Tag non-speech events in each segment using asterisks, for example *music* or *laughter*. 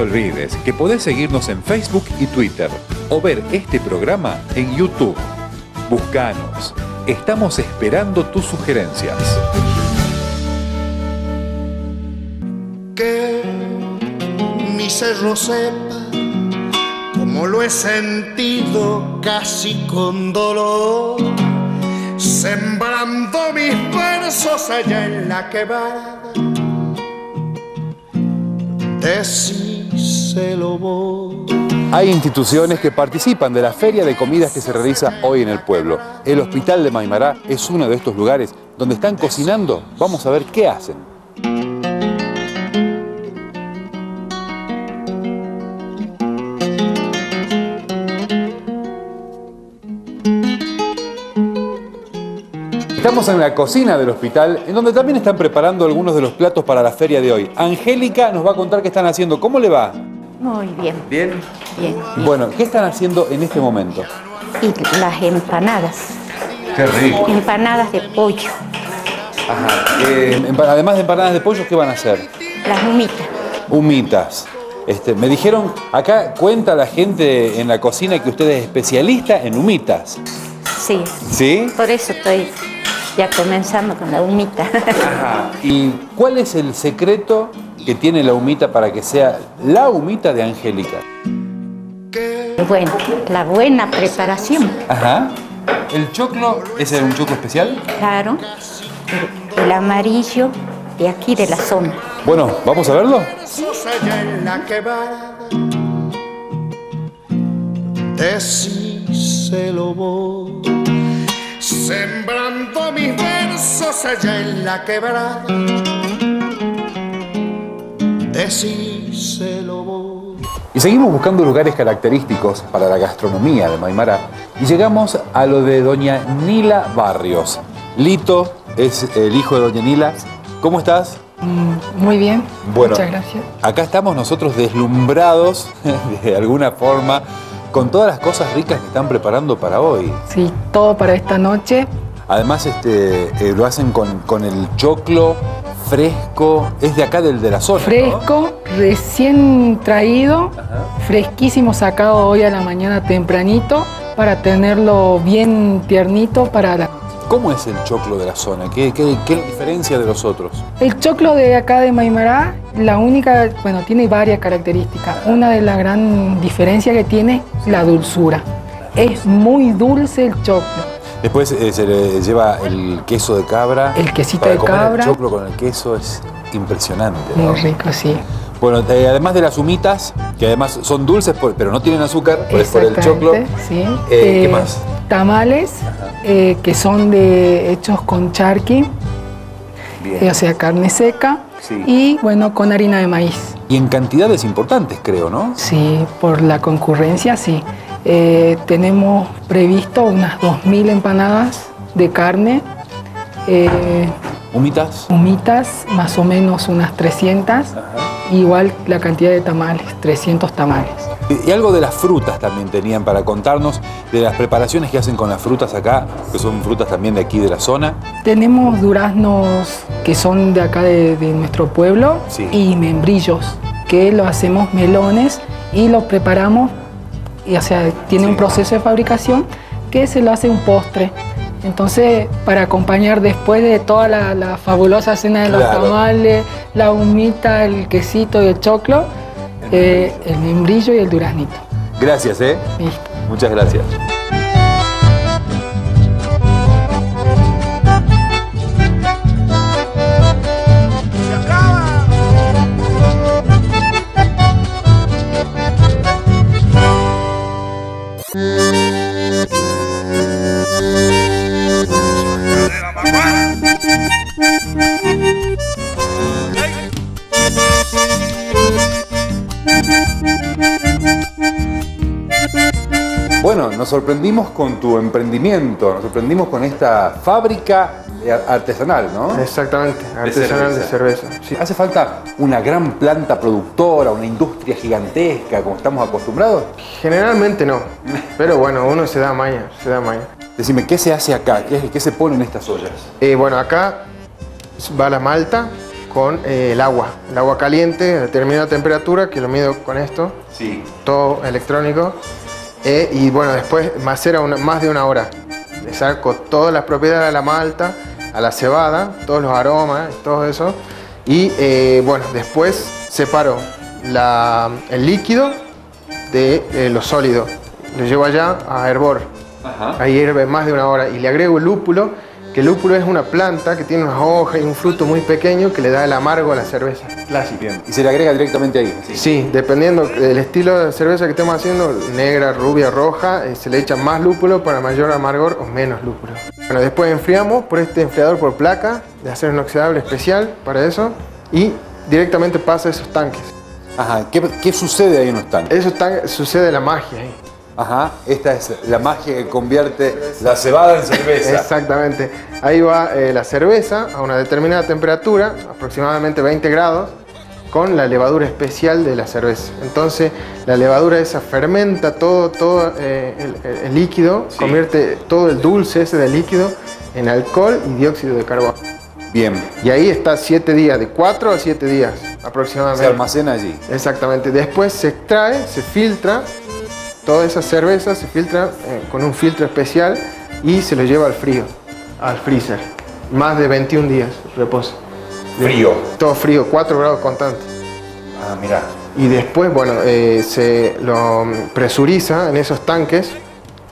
olvides que podés seguirnos en Facebook y Twitter o ver este programa en YouTube. Buscanos. Estamos esperando tus sugerencias. Que mi cerro sepa como lo he sentido casi con dolor, sembrando mis versos allá en la quebrada. Hay instituciones que participan de la feria de comidas que se realiza hoy en el pueblo. El Hospital de Maimará es uno de estos lugares donde están cocinando. Vamos a ver qué hacen. Estamos en la cocina del hospital, en donde también están preparando algunos de los platos para la feria de hoy. Angélica nos va a contar qué están haciendo. ¿Cómo le va? Muy bien, ¿Bien? bien. Bueno, ¿qué están haciendo en este momento? Y las empanadas, Qué rico. empanadas de pollo, Ajá. Eh, además de empanadas de pollo, ¿qué van a hacer? las humitas. Humitas. Este, me dijeron, acá cuenta la gente en la cocina que usted es especialista en humitas. Sí, ¿Sí? por eso estoy ya comenzando con la humita. *laughs* Ajá. ¿Y cuál es el secreto que tiene la humita para que sea la humita de Angélica? bueno, la buena preparación, Ajá. ¿El choclo es un choclo especial? claro. El, el amarillo de aquí de la zona. Bueno, ¿vamos a verlo? Versos allá en la quebrada. Decíselo vos. Sembrando mis versos allá en la quebrada. Y seguimos buscando lugares característicos para la gastronomía de Maimará y llegamos a lo de doña Nila Barrios. Lito es el hijo de doña Nila. ¿Cómo estás? Mm, Muy bien, Bueno, muchas gracias. acá estamos nosotros deslumbrados *laughs* de alguna forma con todas las cosas ricas que están preparando para hoy. Sí, todo para esta noche. Además este, eh, lo hacen con, con el choclo fresco, es de acá del de la zona. ¿no? Fresco, recién traído, fresquísimo sacado hoy a la mañana tempranito para tenerlo bien tiernito para la... ¿Cómo es el choclo de la zona? ¿Qué, qué, qué es la diferencia de los otros? El choclo de acá de Maimará, la única, bueno, tiene varias características. Una de las gran diferencias que tiene, la dulzura. Es muy dulce el choclo. Después eh, se le lleva el queso de cabra. El quesito Para de comer cabra. El choclo con el queso es impresionante. ¿no? Muy rico, sí. Bueno, eh, además de las humitas, que además son dulces, por- pero no tienen azúcar, por, por el choclo. Sí. Eh, ¿Qué más? Tamales, que son de, hechos con charqui, o sea, carne seca, Sí. y bueno, con harina de maíz. Y en cantidades importantes, creo, ¿no? Sí, por la concurrencia, sí. Eh, tenemos previsto unas 2.000 empanadas de carne, eh, Humitas. humitas, más o menos unas 300, igual la cantidad de tamales, 300 tamales. Y, y algo de las frutas también tenían para contarnos, de las preparaciones que hacen con las frutas acá, que son frutas también de aquí de la zona. Tenemos duraznos que son de acá de, de nuestro pueblo Sí. y membrillos, que lo hacemos melones y los preparamos, y, o sea, tiene un proceso de fabricación que se lo hace un postre. Entonces, para acompañar después de toda la, la fabulosa cena de los tamales, la humita, el quesito y el choclo, eh, el membrillo y el duraznito. Gracias, ¿eh? Listo. Muchas gracias. Nos sorprendimos con tu emprendimiento, nos sorprendimos con esta fábrica eh, artesanal, ¿no? Exactamente, artesanal de cerveza. sí. ¿Hace falta una gran planta productora, una industria gigantesca como estamos acostumbrados? Generalmente no, pero bueno, uno se da maña, se da maña. Decime, ¿qué se hace acá? ¿Qué, qué se pone en estas ollas? Eh, bueno, acá va la malta, con eh, el agua. El agua caliente a determinada temperatura, que lo mido con esto, Sí. todo electrónico. Eh, y bueno, después macera una- más de una hora. Le saco todas las propiedades de la malta, a la cebada, todos los aromas, todo eso. Y eh, bueno, después separo la- el líquido de eh, lo sólido. Lo llevo allá a hervor. Ajá. Ahí hierve más de una hora. Y le agrego el lúpulo, que el lúpulo es una planta que tiene unas hojas y un fruto muy pequeño que le da el amargo a la cerveza clásica. Bien. Y se le agrega directamente ahí. Sí. Sí, dependiendo del estilo de cerveza que estemos haciendo, negra, rubia, roja, eh, se le echa más lúpulo para mayor amargor o menos lúpulo. Bueno, después enfriamos por este enfriador por placa de acero inoxidable especial para eso y directamente pasa a esos tanques. Ajá. ¿Qué, qué sucede ahí en los tanques? Eso sucede la magia ahí. Ajá. Esta es la magia que convierte la cebada en cerveza. Exactamente. Ahí va eh, la cerveza a una determinada temperatura, aproximadamente 20 grados, con la levadura especial de la cerveza. Entonces, la levadura esa fermenta todo, todo eh, el, líquido, convierte todo el dulce ese del líquido en alcohol y dióxido de carbono. Bien. Y ahí está 7 días, de 4 a 7 días aproximadamente. Se almacena allí. Exactamente. Después se extrae, se filtra, toda esa cerveza se filtra eh, con un filtro especial y se lo lleva al frío, al freezer. Más de 21 días reposo. Frío. Todo frío, 4 grados constantes. Ah, mira. Y después, bueno, eh, se lo presuriza en esos tanques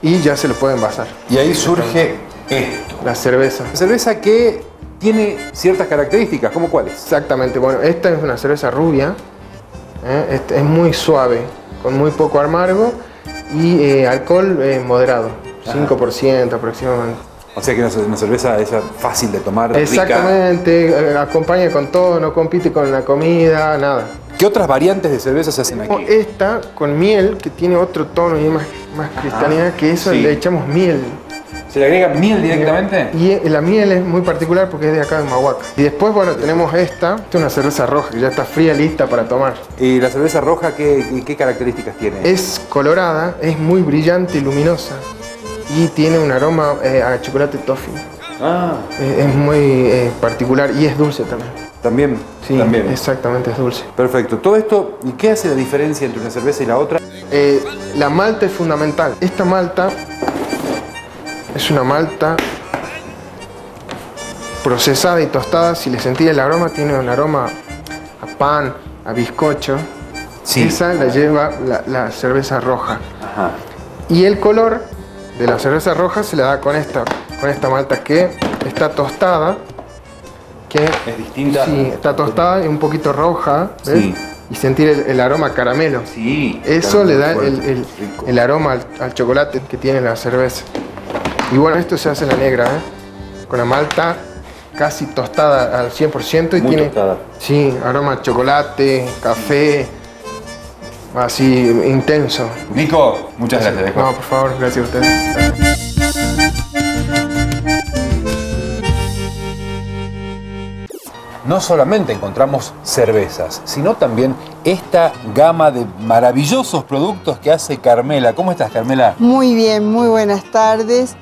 y ya se lo puede envasar. Y ahí surge esto. La cerveza. Cerveza que tiene ciertas características, ¿cómo cuáles? Exactamente, bueno, esta es una cerveza rubia, ¿eh? Este es muy suave, con muy poco amargo y eh, alcohol eh, moderado, 5% aproximadamente. O sea que una, una cerveza esa fácil de tomar, rica. Exactamente, eh, acompaña con todo, no compite con la comida, nada. ¿Qué otras variantes de cerveza se hacen aquí? Esta con miel, que tiene otro tono y más, más cristalina, que eso sí. le echamos miel. ¿Se le agrega miel directamente? Y eh, la miel es muy particular porque es de acá de Mahuaca. Y después, bueno, tenemos esta, esta es una cerveza roja que ya está fría, lista para tomar. ¿Y la cerveza roja qué, qué- características tiene? Es colorada, es muy brillante y luminosa y tiene un aroma eh, a chocolate toffee. Ah, Eh, es muy eh, particular y es dulce también. también. Sí, también. exactamente, es dulce. Perfecto. Todo esto, ¿y qué hace la diferencia entre una cerveza y la otra? Eh, la malta es fundamental. Esta malta es una malta procesada y tostada. Si le sentí el aroma, tiene un aroma a pan, a bizcocho. Sí. Esa la lleva la, la cerveza roja. Ajá. Y el color de la cerveza roja se le da con esta, con esta malta que está tostada. Que Es distinta. Sí, está tostada y un poquito roja. ¿ves? Sí. Y sentir el, el aroma caramelo. Sí. Eso le da el, el- el aroma al, al chocolate que tiene la cerveza. Y bueno, esto se hace en la negra, ¿eh? con la malta casi tostada al 100% y Muy tiene tostada. sí, aroma a chocolate, café, así intenso. Nico, muchas gracias. Dejo. No, por favor, gracias a ustedes. No solamente encontramos cervezas, sino también esta gama de maravillosos productos que hace Carmela. ¿Cómo estás, Carmela? Muy bien, muy buenas tardes.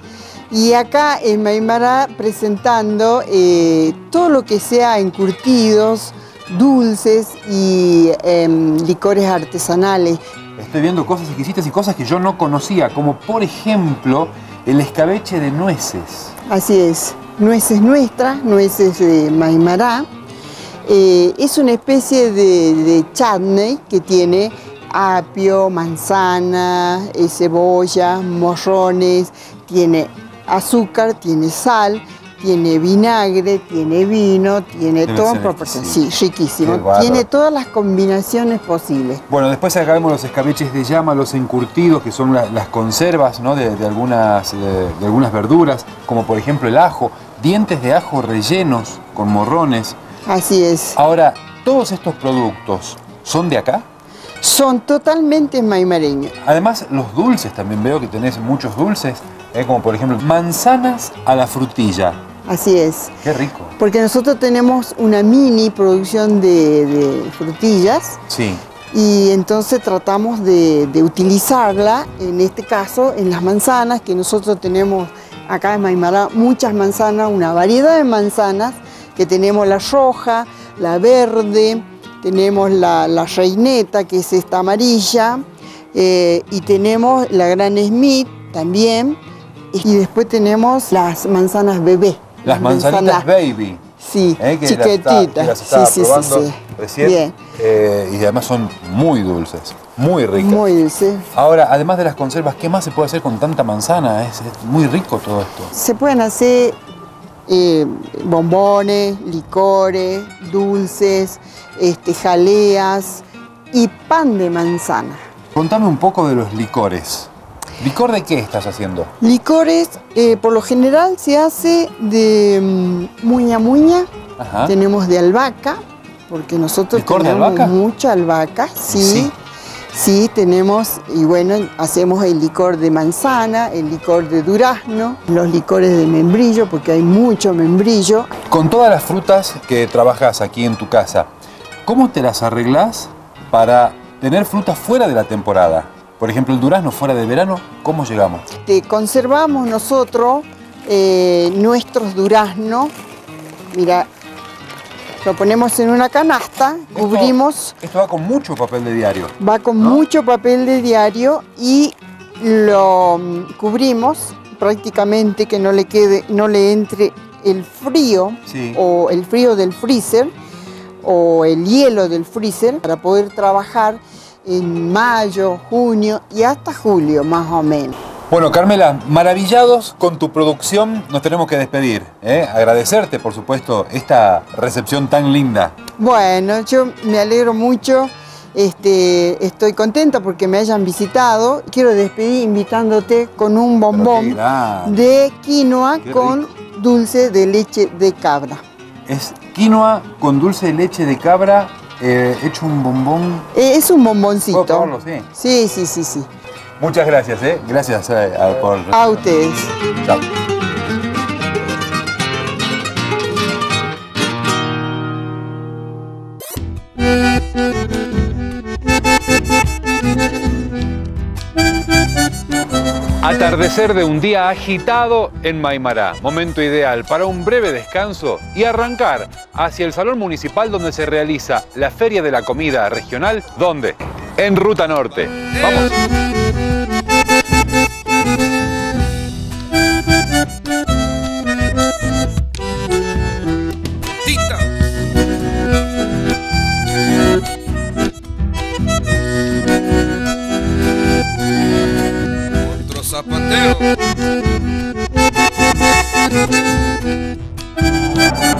Y acá en Maimara presentando eh, todo lo que sea encurtidos, dulces y em, licores artesanales. Estoy viendo cosas exquisitas y cosas que yo no conocía, como por ejemplo el escabeche de nueces. Así es, nueces nuestras, nueces de Maimará. Eh, es una especie de, de chutney que tiene apio, manzana, eh, cebolla, morrones, tiene azúcar, tiene sal, tiene vinagre, tiene vino, tiene Debe todo en proporción. Sí, riquísimo. Tiene todas las combinaciones posibles. Bueno, después acá vemos los escabeches de llama, los encurtidos, que son la- las conservas ¿no? de, de algunas, de, de algunas verduras, como por ejemplo el ajo, dientes de ajo rellenos con morrones. Así es. Ahora, ¿todos estos productos son de acá? Son totalmente maimareños. Además, los dulces, también veo que tenés muchos dulces, ¿eh? como por ejemplo manzanas a la frutilla. Así es. Qué rico. Porque nosotros tenemos una mini producción de, de frutillas Sí. y entonces tratamos de, de utilizarla, en este caso, en las manzanas, que nosotros tenemos acá en Maimará muchas manzanas, una variedad de manzanas, que tenemos la roja, la verde, tenemos la, la reineta, que es esta amarilla, eh, y tenemos la Gran Smith también, y después tenemos las manzanas bebé. Las manzanitas baby. Sí, ¿eh? que las está- que chiquititas. las sí, sí, sí, recién. Bien, eh, y además son muy dulces, muy ricas. muy dulce. Ahora, además de las conservas, ¿qué más se puede hacer con tanta manzana? Es, es muy rico todo esto. Se pueden hacer eh, bombones, licores, dulces, este, jaleas y pan de manzana. Contame un poco de los licores. ¿Licor de qué estás haciendo? Licores, eh, por lo general se hace de mm, muña muña, Ajá. tenemos de albahaca, porque nosotros ¿Licor de tenemos albahaca? mucha albahaca, sí, Sí. Sí. tenemos, y bueno, hacemos el licor de manzana, el licor de durazno, los licores de membrillo, porque hay mucho membrillo. Con todas las frutas que trabajas aquí en tu casa, ¿cómo te las arreglás para tener frutas fuera de la temporada? Por ejemplo, el durazno fuera de verano, ¿cómo llegamos? Conservamos nosotros eh, nuestros duraznos, mira, lo ponemos en una canasta, cubrimos, Esto va con mucho papel de diario. va con ¿no? mucho papel de diario y lo mm, cubrimos prácticamente que no le quede, no le entre el frío Sí. o el frío del freezer o el hielo del freezer para poder trabajar en mayo, junio y hasta julio más o menos. Bueno, Carmela, maravillados con tu producción, nos tenemos que despedir. ¿eh? Agradecerte, por supuesto, esta recepción tan linda. Bueno, yo me alegro mucho, este, estoy contenta porque me hayan visitado. Quiero despedir invitándote con un bombón de quinoa con dulce de leche de cabra. Es quinoa con dulce de leche de cabra, eh, hecho un bombón. Eh, Es un bomboncito. ¿Puedo probarlo? Sí. Sí, sí, sí, sí. Muchas gracias, ¿eh? Gracias eh, a- por... A ustedes. Chao. Atardecer de un día agitado en Maimará. Momento ideal para un breve descanso y arrancar hacia el Salón Municipal donde se realiza la Feria de la Comida Regional. ¿Dónde? En Ruta Norte. Vamos.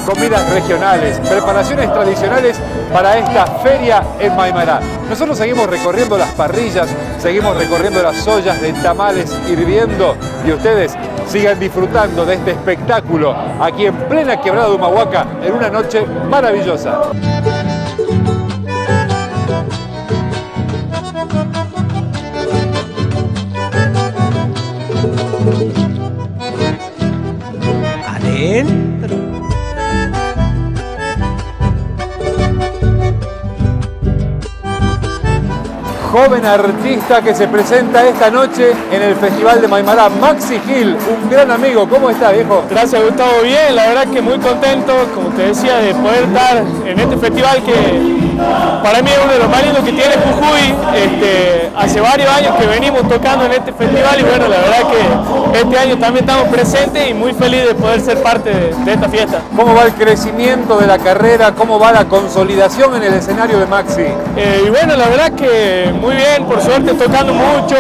Comidas regionales, preparaciones tradicionales para esta feria en Maimará. Nosotros seguimos recorriendo las parrillas, seguimos recorriendo las ollas de tamales hirviendo y ustedes sigan disfrutando de este espectáculo aquí en plena quebrada de Humahuaca en una noche maravillosa. Adentro. Joven artista que se presenta esta noche en el Festival de Maimará, Maxi Gil, un gran amigo. ¿Cómo está, viejo? Gracias Gustavo, bien, la verdad que muy contento, como te decía, de poder estar en este festival que para mí es uno de los más lindos que tiene Jujuy. Este, hace varios años que venimos tocando en este festival y bueno, la verdad que este año también estamos presentes y muy feliz de poder ser parte de, de esta fiesta. ¿Cómo va el crecimiento de la carrera? ¿Cómo va la consolidación en el escenario de Maxi? Eh, y bueno, la verdad que muy bien, por suerte tocando mucho.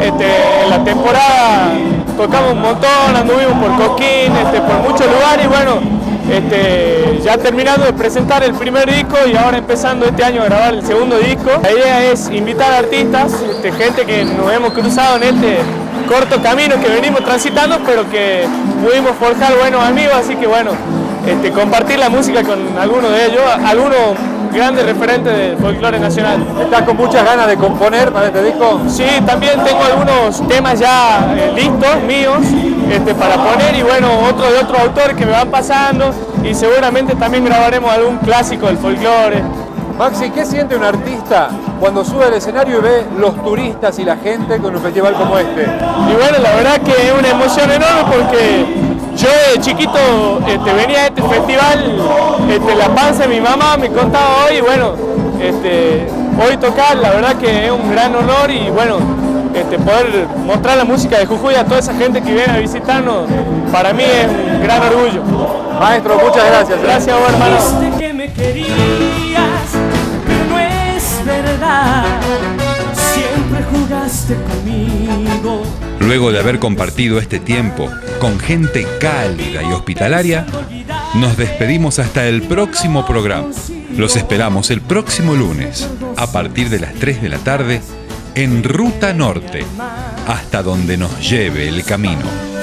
Este, en la temporada tocamos un montón, anduvimos por Coquín, este, por muchos lugares y bueno, este, ya terminando de presentar el primer disco y ahora empezando este año a grabar el segundo disco. La idea es invitar artistas, este, gente que nos hemos cruzado en este corto camino que venimos transitando, pero que pudimos forjar buenos amigos, así que bueno, este, compartir la música con algunos de ellos, algunos grandes referentes del folclore nacional. ¿Estás con muchas ganas de componer para este disco? Sí, también tengo algunos temas ya eh, listos, míos, este, para poner y bueno, otros de otros autores que me van pasando y seguramente también grabaremos algún clásico del folclore. Maxi, ¿qué siente un artista cuando sube al escenario y ve los turistas y la gente con un festival como este? Y bueno, la verdad que es una emoción enorme porque yo de chiquito este, venía a este festival, este, La Panza, mi mamá me contaba hoy, y bueno, este, hoy tocar, la verdad que es un gran honor y bueno, este, poder mostrar la música de Jujuy a toda esa gente que viene a visitarnos, para mí es un gran orgullo. Maestro, muchas gracias. Gracias, vos, hermano. Que me querías, pero no es verdad. Siempre jugaste conmigo. Luego de haber compartido este tiempo con gente cálida y hospitalaria, nos despedimos hasta el próximo programa. Los esperamos el próximo lunes, a partir de las 3 de la tarde, en Ruta Norte, hasta donde nos lleve el camino.